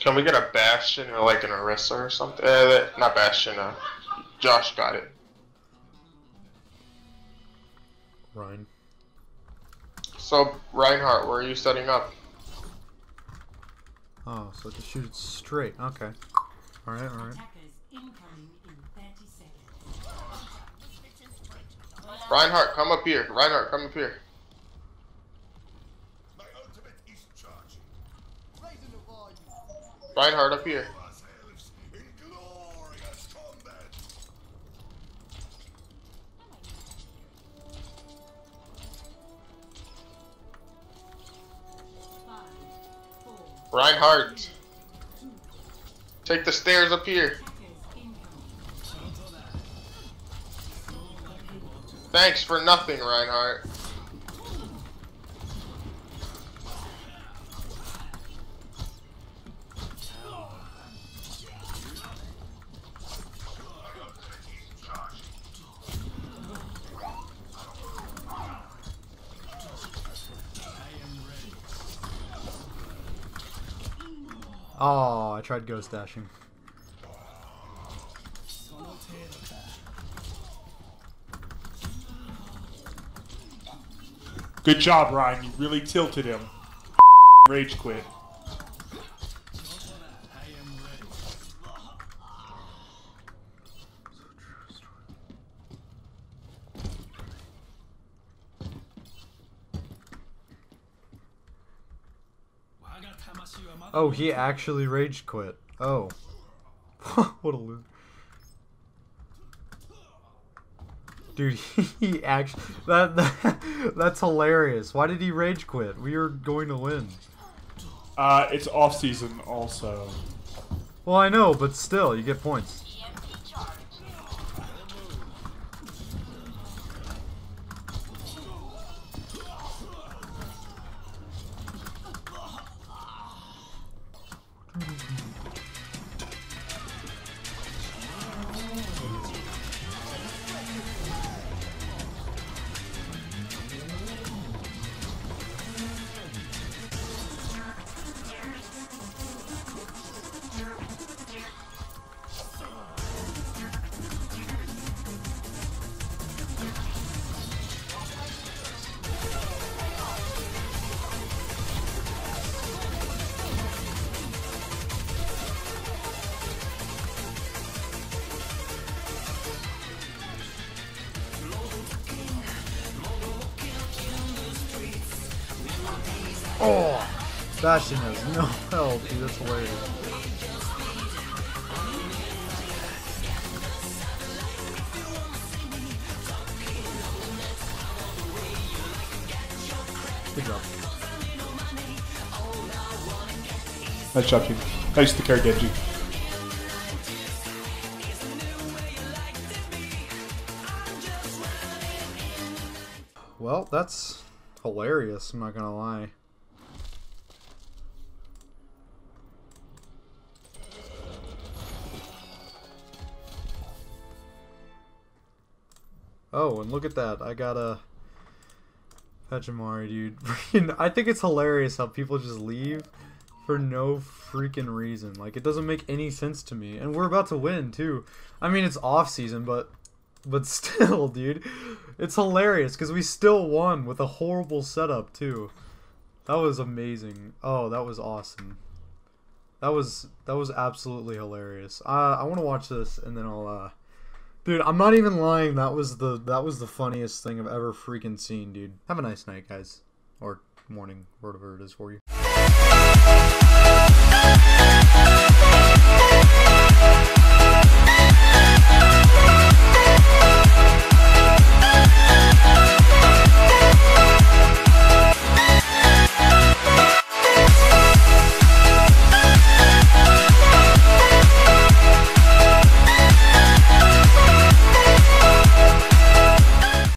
Can we get a Bastion or like an Orisa or something? Uh, not Bastion, uh, Josh got it. Ryan. So, Reinhardt, where are you setting up? Oh, so just shoot it straight. Okay. Alright, alright. Reinhardt, come up here. Reinhardt, come up here. Reinhardt, up here. Reinhardt. Take the stairs up here. Thanks for nothing, Reinhardt. Oh, I tried ghost dashing. Good job, Ryan. You really tilted him. Rage quit. Oh, he actually rage quit. Oh. what a loser. Dude, he actually that, that that's hilarious. Why did he rage quit? We were going to win. Uh, it's off season also. Well, I know, but still, you get points. Oh, Bastion has no health, dude. That's hilarious. Good job. Nice job, team. Nice to carry Genji. Well, that's hilarious. I'm not gonna lie. Oh, and look at that. I got a Pachimari, dude. I think it's hilarious how people just leave for no freaking reason. Like, it doesn't make any sense to me. And we're about to win, too. I mean, it's off season, but but still, dude. It's hilarious because we still won with a horrible setup, too. That was amazing. Oh, that was awesome. That was that was absolutely hilarious. Uh, I want to watch this and then I'll uh Dude, I'm not even lying. That was the that was the funniest thing I've ever freaking seen, dude. Have a nice night, guys, or morning, whatever it is for you.